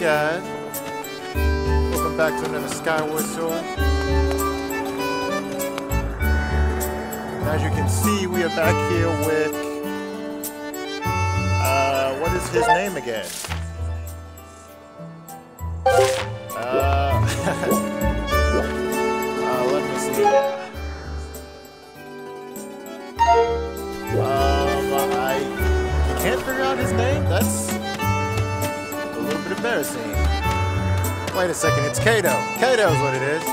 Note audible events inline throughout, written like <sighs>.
back at. Welcome back to another Skyward Sword. As you can see, we are back here with. Uh, what is his name again? Uh, <laughs> uh, let me see. Um, I can't figure out his name. That's embarrassing. Wait a second, it's Cato. Cato's what it is.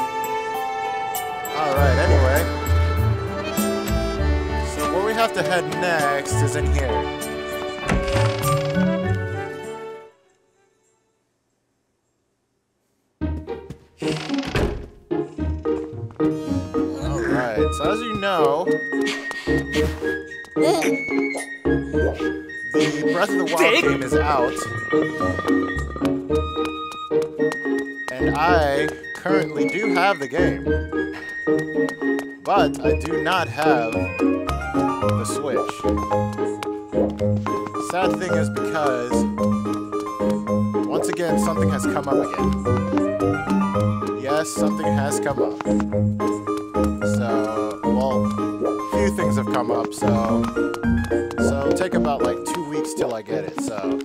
Alright, anyway. So where we have to head next is in here. Alright, so as you know, the Breath of the Wild game is out. I currently do have the game. But I do not have the Switch. Sad thing is because once again something has come up again. Yes, something has come up. So, well, few things have come up, so so take about like two weeks till I get it, so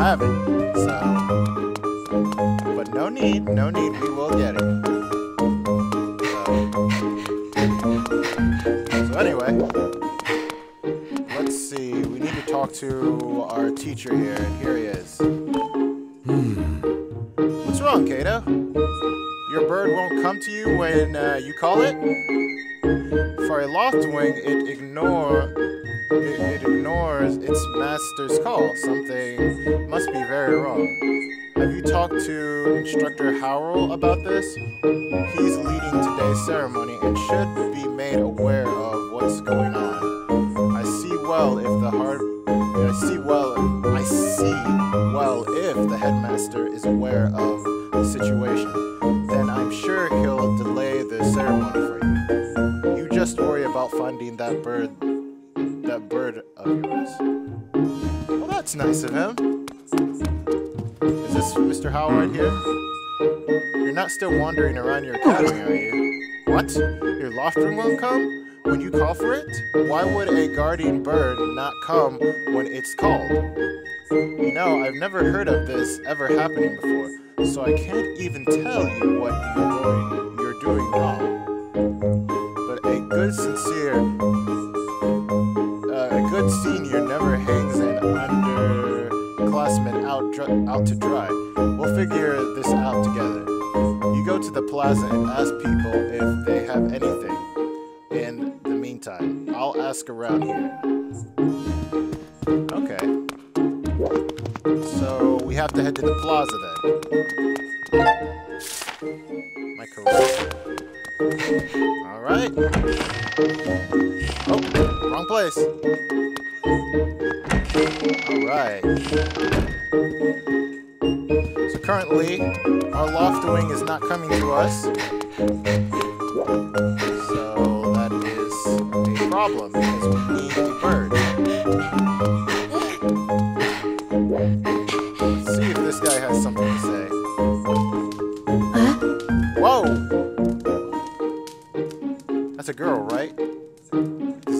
have it. So, but no need, no need, we will get it. So, so anyway, let's see. We need to talk to our teacher here, and here he is. Hmm. What's wrong, Cato? Your bird won't come to you when uh, you call it? For a loftwing, it ignore it, ignores its master's call. Something must be very wrong. Have you talked to Instructor Horwell about this? He's leading today's ceremony and should be made aware of what's going on. I see well if the hard I see well I see well if the headmaster is aware of the situation. Then I'm sure he'll delay the ceremony for you. You just worry about finding that bird that bird of yours. Well that's nice of him. Is this Mr. Horwell right here? You're not still wandering around your academy, are you? What? Your Loftwing won't come? When you call for it? Why would a guardian bird not come when it's called? You know, I've never heard of this ever happening before, so I can't even tell you what you're doing, you're doing wrong. But a good sincere, good senior never hangs an underclassman out, out to dry. We'll figure this out together. You go to the plaza and ask people if they have anything. In the meantime, I'll ask around here. Okay. So we have to head to the plaza then. Coming to us. <laughs> So that is a problem because we need a bird. Let's see if this guy has something to say. Whoa! That's a girl, right?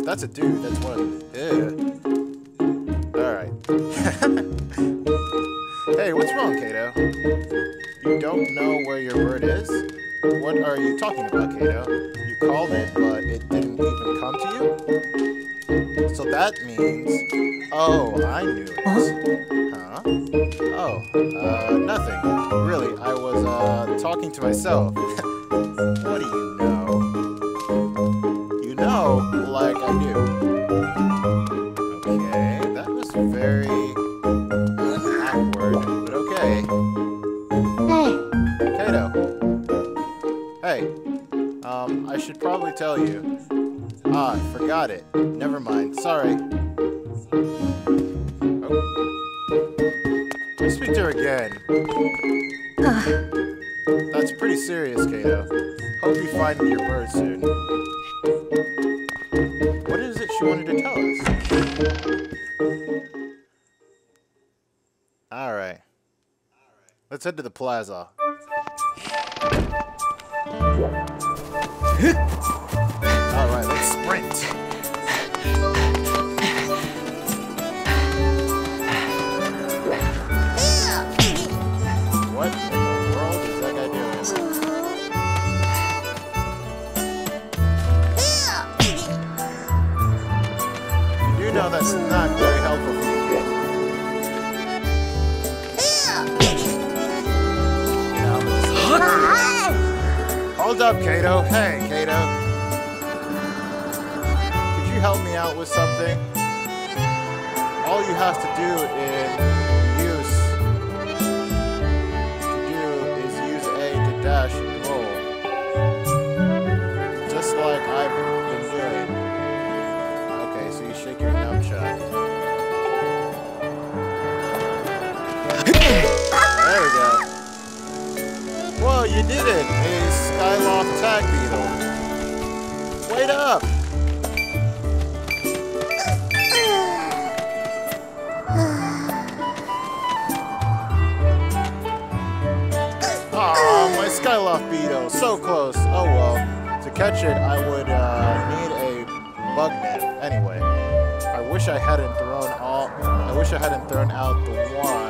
that's a dude. That's one. Uh, nothing. Really, I was, uh, talking to myself. <laughs> what do you know? You know, like I do. Okay, that was very awkward, but okay. Hey. Cato. Hey. Um, I should probably tell you. Ah, I forgot it. Never mind. Sorry. Her again. That's pretty serious, Cato. Hope you find your bird soon. What is it she wanted to tell us? Alright. Let's head to the plaza. Alright, let's sprint. That's not very helpful for you, kid. You Hold up, Cato. Hey, Cato. Could you help me out with something? All you have to do in use to do is use A to dash There we go. Whoa, you did it! A Skyloft tag beetle. Wait up! Aw, my Skyloft beetle, so close. Oh well. To catch it, I would uh, need a bug net. Anyway, I wish I hadn't thrown all. I wish I hadn't thrown out the one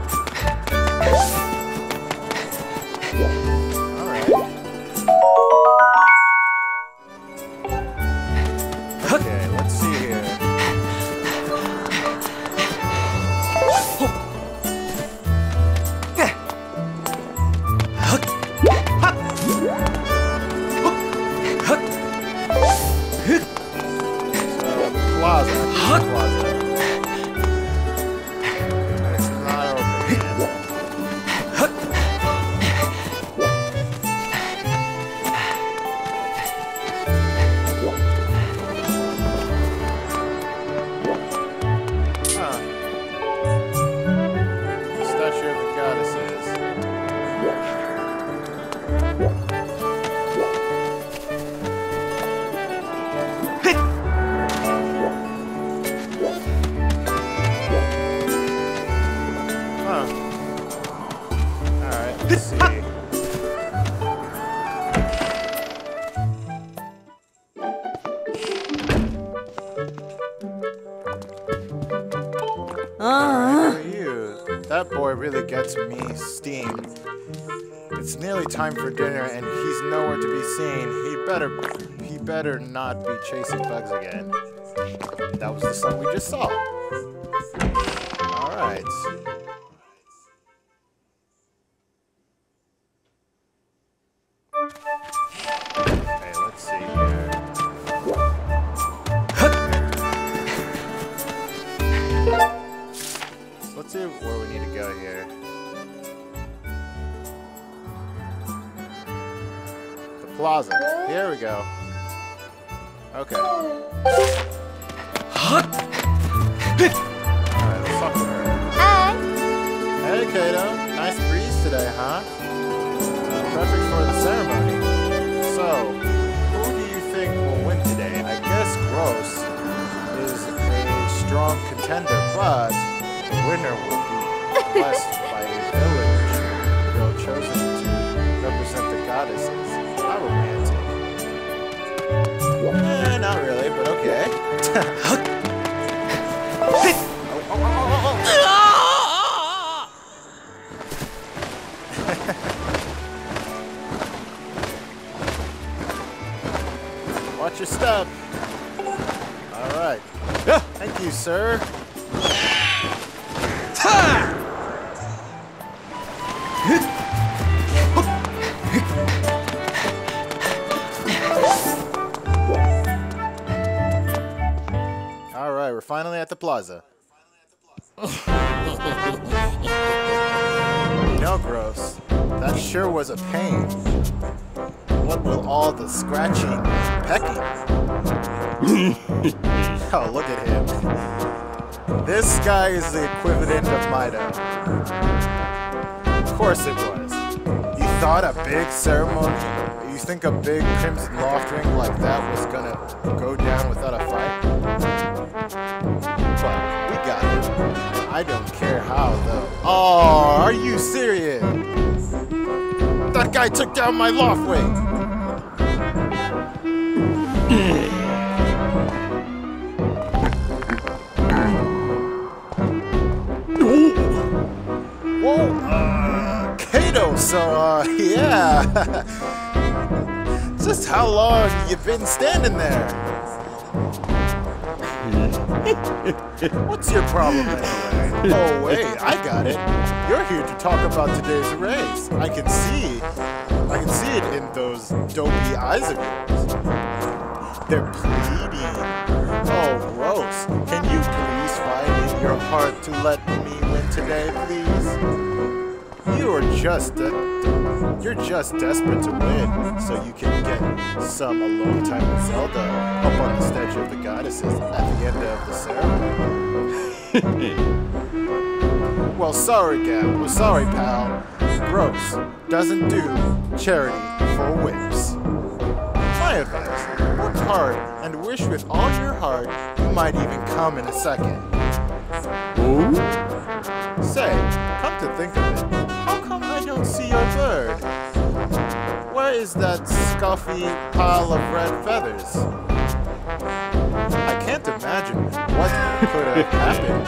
That boy really gets me steamed. It's nearly time for dinner and he's nowhere to be seen. He better he better not be chasing bugs again. That was the sun we just saw. Plaza. Here we go. Okay. Alright, let's talk to her. Hi. Hey, Cato. Nice breeze today, huh? Uh, perfect for the ceremony. So, who do you think will win today? I guess Groose is a strong contender, but the winner will be blessed by a village girl chosen to represent the goddesses. Eh, not really, but okay. Oh, oh, oh, oh, oh. Watch your step. All right. Thank you, sir. Plaza. <laughs> know, gross. that sure was a pain. What will all the scratching and pecking? <laughs> oh, look at him. This guy is the equivalent of Mido. Of course it was. You thought a big ceremony, you think a big Crimson Loftwing like that was gonna go down without a fight? I don't care how, though. Oh, are you serious? That guy took down my loft. Whoa, uh, so, uh, <laughs> yeah. <laughs> Just how long you been standing there? <laughs> What's your problem anyway? <laughs> Oh wait, I got it. You're here to talk about today's race. I can see, I can see it in those dopey eyes of yours. They're pleading. Oh, gross. Can you please find in your heart to let me win today, please? You are just, you're just desperate to win, so you can get some alone time with Zelda up on the statue of the goddesses at the end of the ceremony. <laughs> well, sorry, Gab. Well, sorry, pal. Groose doesn't do charity for whips. My advice, work hard and wish with all your heart you might even come in a second. Ooh. Say, come to think of it, see your bird? Where is that scuffy pile of red feathers? I can't imagine what could have <laughs> happened.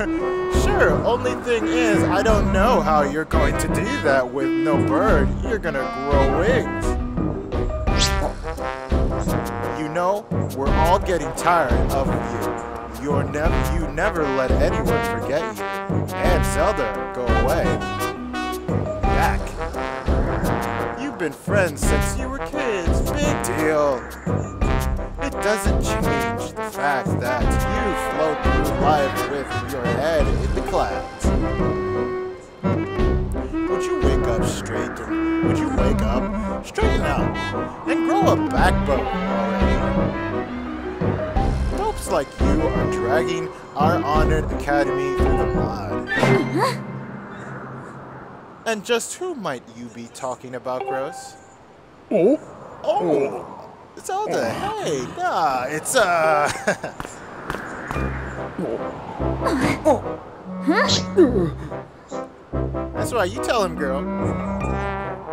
Ah. <laughs> Sure, only thing is, I don't know how you're going to do that with no bird. You're gonna grow wings. You know, we're all getting tired of you. You're never, you never let anyone forget you. And Zelda, go away. Back. You've been friends since you were kids. Big deal. It doesn't change the fact that you float through life with your head in the clouds. Would you wake up straight would you wake up, straighten out, and grow a backbone already? Dopes like you are dragging our honored academy through the mud. And just who might you be talking about, Groose? Oh, Oh, oh. Zelda, hey, nah, it's, uh... That's right, you tell him, girl.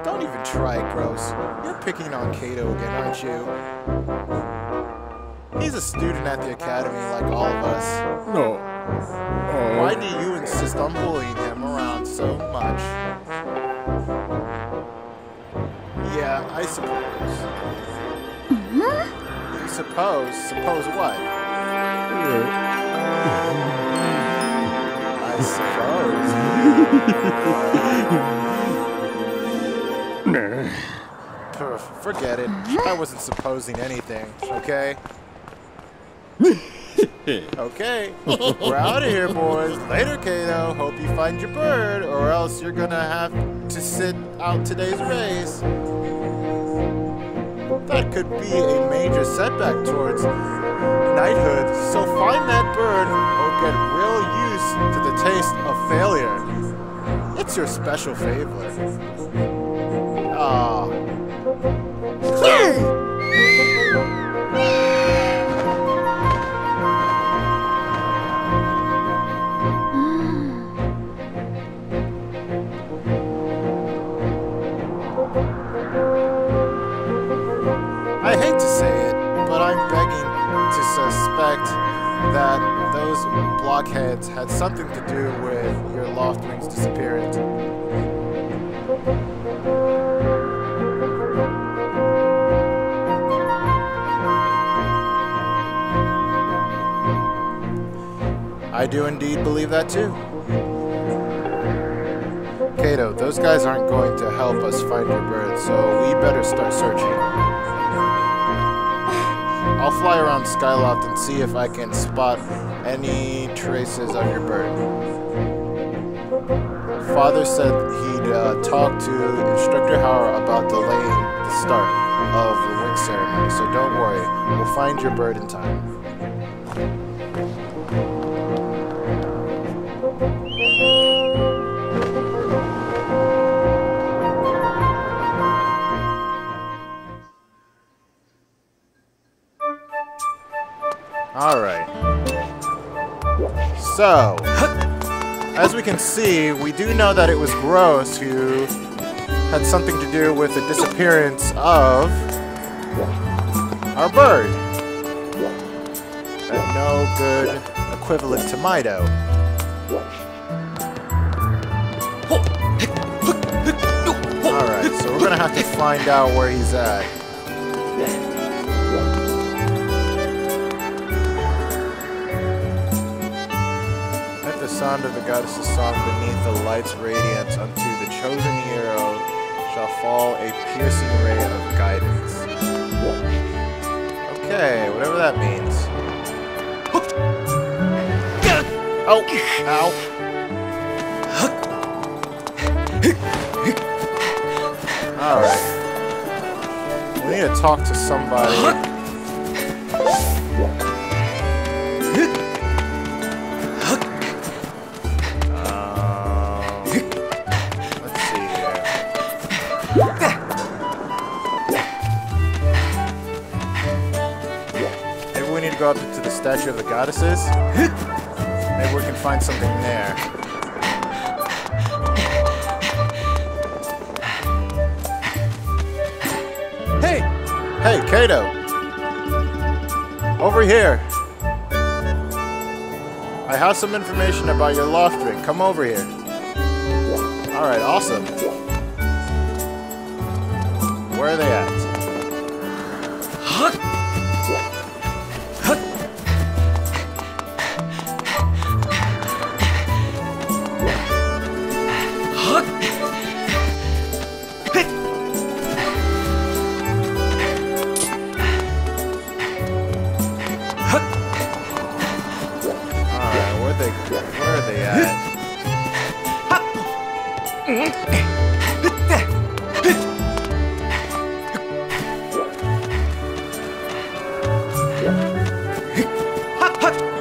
Don't even try it, Groose. You're picking on Cato again, aren't you? He's a student at the academy like all of us. no. Why do you insist on bullying him around so much? Yeah, I suppose. Suppose? Suppose what? I suppose. <laughs> Pff, Forget it. I wasn't supposing anything, okay? okay, we're out of here, boys. Later, Cato. Hope you find your bird, or else you're gonna have to sit out today's race. That could be a major setback towards knighthood, so find that bird or get real used to the taste of failure. It's your special favor. Ah. Something to do with your Loftwing's disappearance. I do indeed believe that too. Cato, those guys aren't going to help us find your bird, so we better start searching. I'll fly around Skyloft and see if I can spot any traces of your bird. Father said he'd uh, talk to Instructor Horwell about delaying the start of the wing ceremony, so don't worry, we'll find your bird in time. So, as we can see, we do know that it was Groose who had something to do with the disappearance of our bird. And no good equivalent to Mido. Alright, so we're gonna have to find out where he's at. The sound of the goddess's song beneath the light's radiance unto the chosen hero shall fall a piercing ray of guidance. Okay, whatever that means. Oh, ow. Alright. We need to talk to somebody. Statue of the goddesses. Maybe we can find something there. Hey! Hey, Kato! Over here! I have some information about your Loftwing. Come over here. Alright, awesome. Where are they at?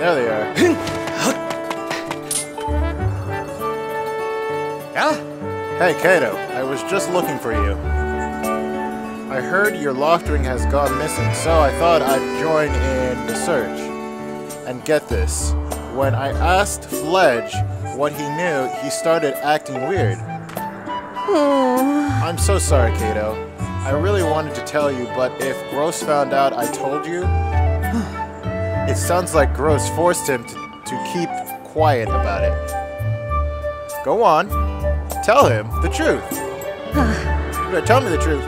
There they are. Yeah? Hey, Cato, I was just looking for you. I heard your Loftwing has gone missing, so I thought I'd join in the search. And get this, when I asked Fledge what he knew, he started acting weird. I'm so sorry, Cato. I really wanted to tell you, but if Groose found out I told you, it sounds like Groose forced him to, to keep quiet about it. Go on, tell him the truth. <sighs> Tell me the truth.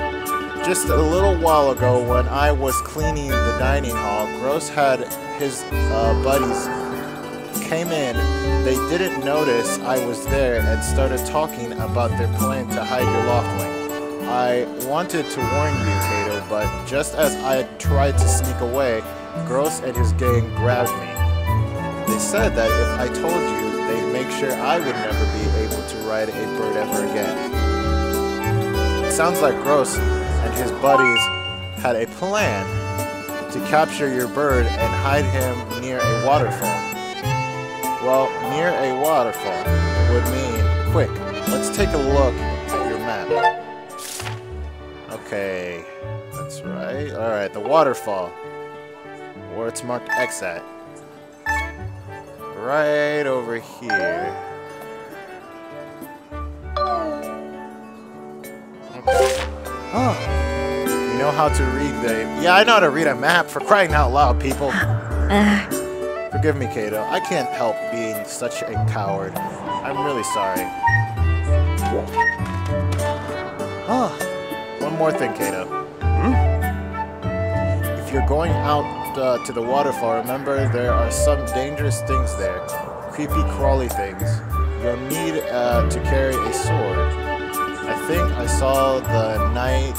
Just a little while ago, when I was cleaning the dining hall, Groose had his uh, buddies came in. They didn't notice I was there and started talking about their plan to hide your Loftwing. I wanted to warn you, Cato, but just as I tried to sneak away, Groose and his gang grabbed me. They said that if I told you, they'd make sure I would never be able to ride a bird ever again. It sounds like Groose and his buddies had a plan to capture your bird and hide him near a waterfall. Well, near a waterfall would mean quick. Let's take a look at your map. Okay, that's right. All right, the waterfall, where it's marked X at, right over here. Okay. Oh. You know how to read the. Yeah, I know how to read a map for crying out loud, people. Forgive me, Cato. I can't help being such a coward. I'm really sorry. Oh. One more thing, Cato. Hmm? If you're going out uh, to the waterfall, remember there are some dangerous things there. Creepy, crawly things. You'll need uh, to carry a sword. I think I saw the knight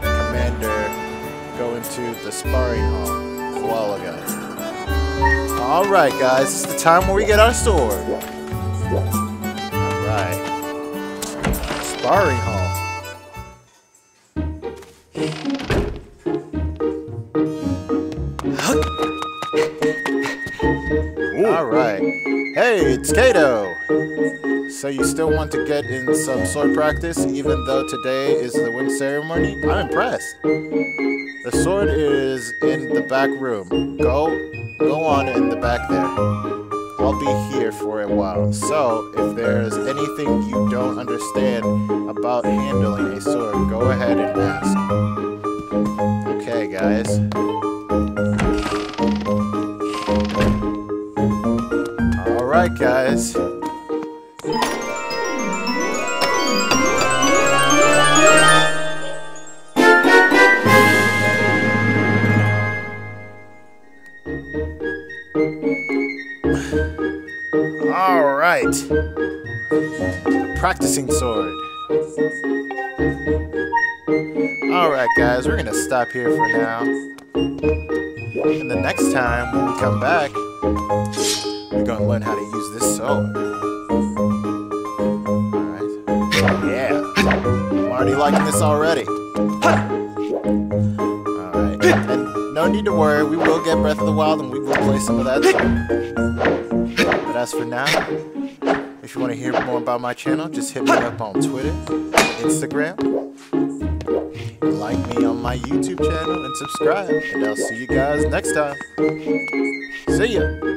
commander go into the sparring hall a while ago. Alright guys, it's the time where we get our sword. Alright. Sparring hall. Cato! So you still want to get in some sword practice even though today is the win ceremony? I'm impressed. The sword is in the back room. Go go on in the back there. I'll be here for a while. So, if there's anything you don't understand about handling a sword, go ahead and ask. Okay, guys. Alright, guys. Alright. The practicing sword. Alright, guys, we're gonna stop here for now. And the next time when we come back, we're gonna learn how to use this sword. Alright. Yeah. I'm already liking this already. Alright. And no need to worry, we will get Breath of the Wild and we will play some of that sword. But as for now, if you want to hear more about my channel, just hit me up on Twitter, Instagram, like me on my YouTube channel, and subscribe. And I'll see you guys next time. See ya!